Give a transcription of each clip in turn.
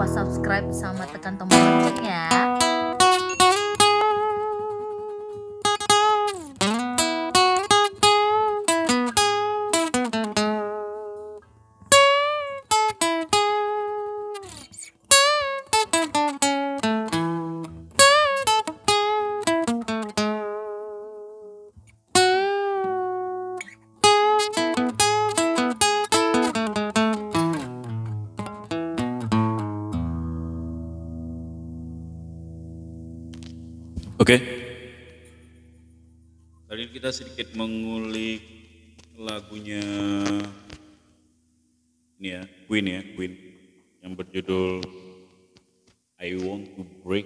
lupa subscribe sama tekan tombol loncengnya. Oke. Tadi kita sedikit mengulik lagunya ini ya, Queen ya, Queen yang berjudul I Want to Break.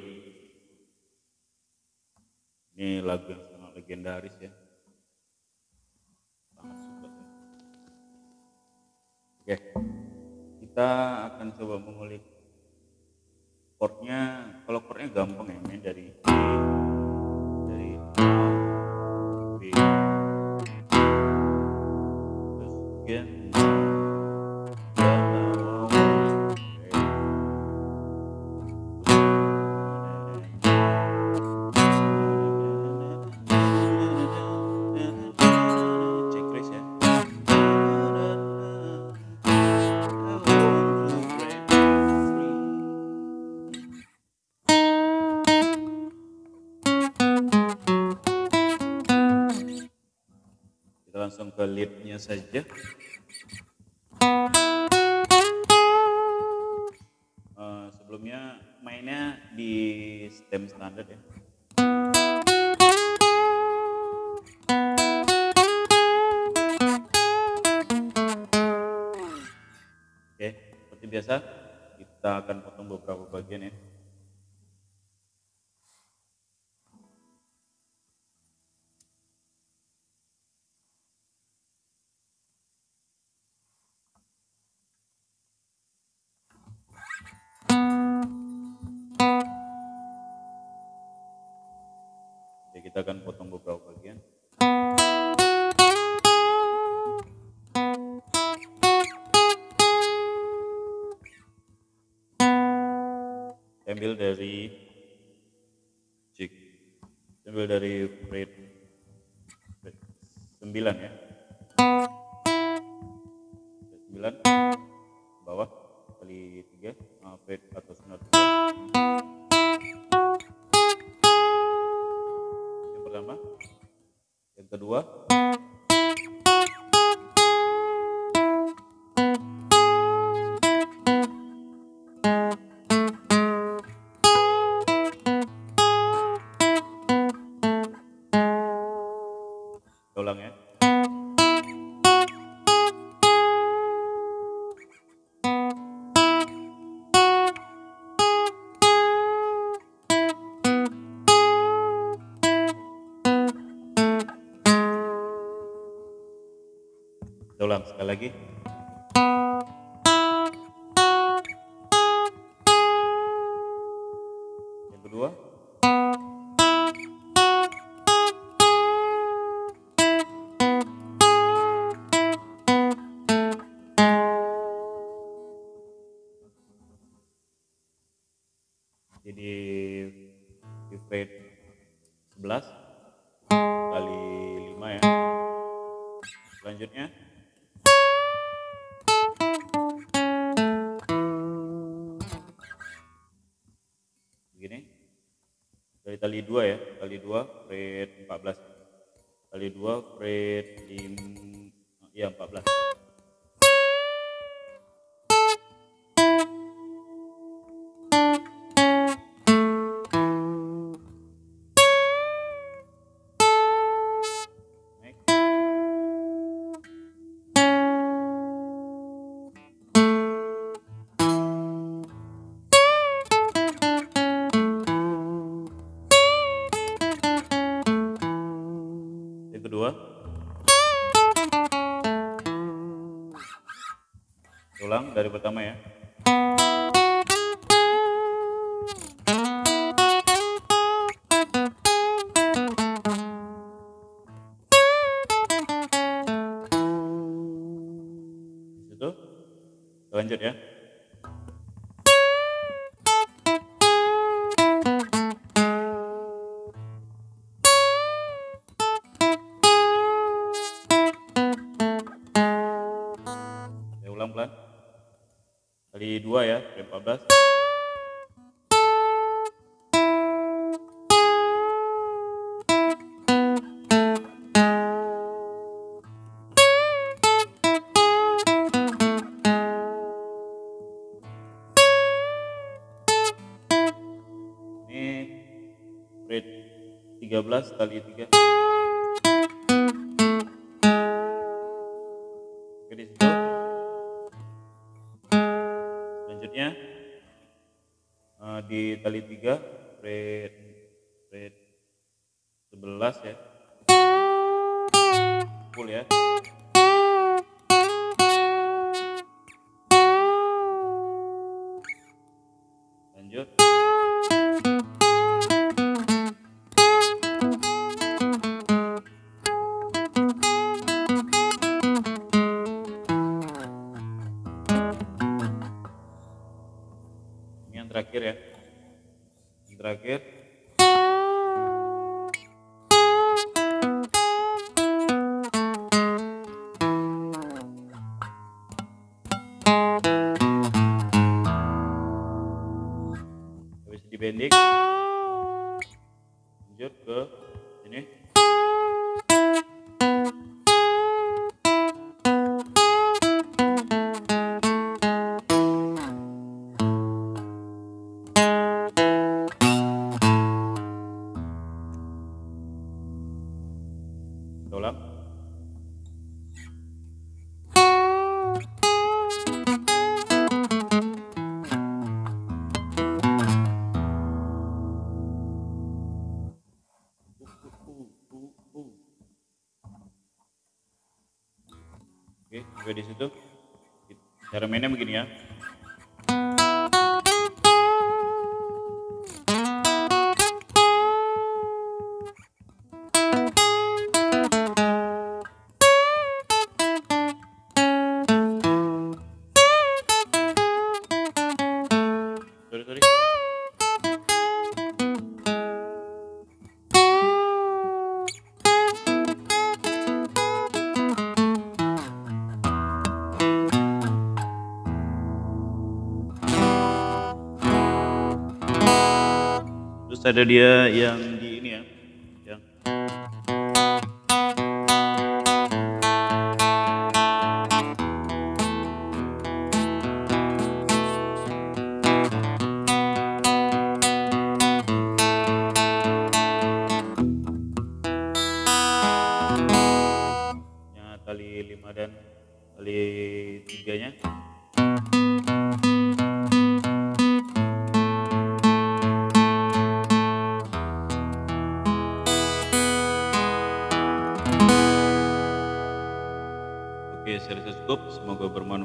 Ini lagu yang sangat legendaris ya. Sangat suka saya. Oke, kita akan coba mengulik chordnya. Kalau chordnya gampang ya, main dari langsung ke leadnya saja. Eh, sebelumnya mainnya di stem standar ya. Oke, seperti biasa kita akan potong beberapa bagian ya. Kita akan potong beberapa bagian. Ambil dari Cik. Ambil dari fret 9 ya. Fret 9 sekali lagi. Tali 2 ya, tali 2 fret 14. Tali 2 fret 5 ya 14. Dari pertama ya. Di situ. Lanjut ya. Kali dua ya frame 14 ini fret 13 kali 3 Oke di situ selanjutnya eh, di tali 3 fret fret 11 ya. Full ya Oke, sampai di situ. Cara mainnya begini ya. Ada dia ya, yang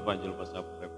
Oke, saya